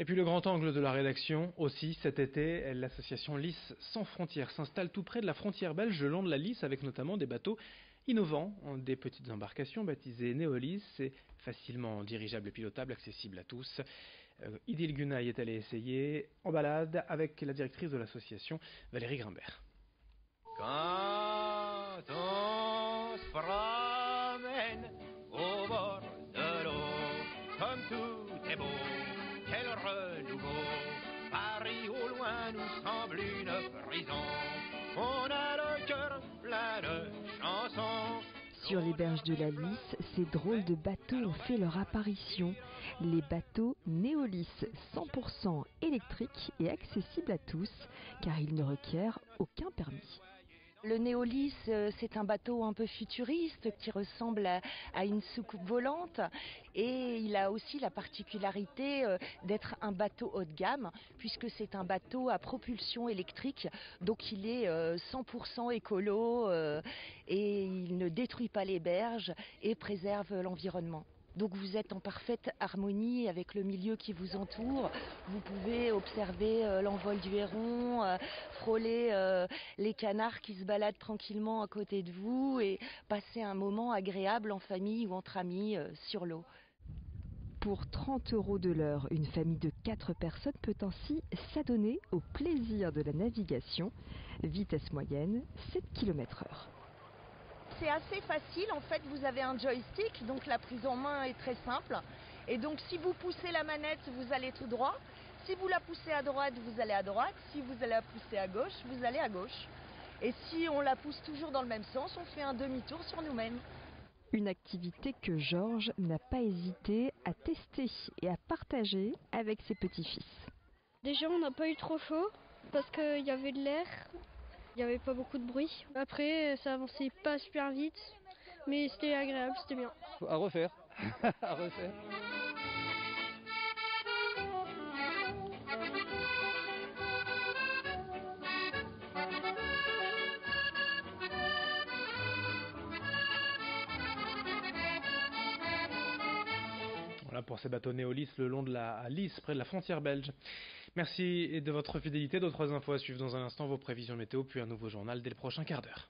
Et puis le grand angle de la rédaction aussi, cet été, l'association Lys sans frontières s'installe tout près de la frontière belge le long de la Lys avec notamment des bateaux innovants, des petites embarcations baptisées Néolys et facilement dirigeables et pilotables, accessibles à tous. Euh, Idil Gunay est allé essayer en balade avec la directrice de l'association Valérie Grimbert. Quand on Sur les berges de la Lys, ces drôles de bateaux ont fait leur apparition. Les bateaux Néolis 100% électriques et accessibles à tous, car ils ne requièrent aucun permis. Le Néolis, euh, c'est un bateau un peu futuriste qui ressemble à, une soucoupe volante. Et il a aussi la particularité euh, d'être un bateau haut de gamme puisque c'est un bateau à propulsion électrique. Donc il est 100% euh, écolo et il ne détruit pas les berges et préserve l'environnement. Donc vous êtes en parfaite harmonie avec le milieu qui vous entoure. Vous pouvez observer euh, l'envol du héron, euh, frôler euh, les canards qui se baladent tranquillement à côté de vous et passer un moment agréable en famille ou entre amis sur l'eau. Pour 30 euros de l'heure, une famille de 4 personnes peut ainsi s'adonner au plaisir de la navigation. Vitesse moyenne 7 km heure c'est assez facile. En fait, vous avez un joystick, donc la prise en main est très simple. Et donc, si vous poussez la manette, vous allez tout droit. Si vous la poussez à droite, vous allez à droite. Si vous allez la pousser à gauche, vous allez à gauche. Et si on la pousse toujours dans le même sens, on fait un demi-tour sur nous-mêmes. Une activité que Georges n'a pas hésité à tester et à partager avec ses petits-fils. Déjà, on n'a pas eu trop chaud parce qu'il y avait de l'air il n'y avait pas beaucoup de bruit. Après, ça avançait pas super vite, mais c'était agréable, c'était bien. À à refaire. Voilà pour ces bateaux néolis le long de la Lys, près de la frontière belge. Merci de votre fidélité. D'autres infos à suivre dans un instant, vos prévisions météo, puis un nouveau journal dès le prochain quart d'heure.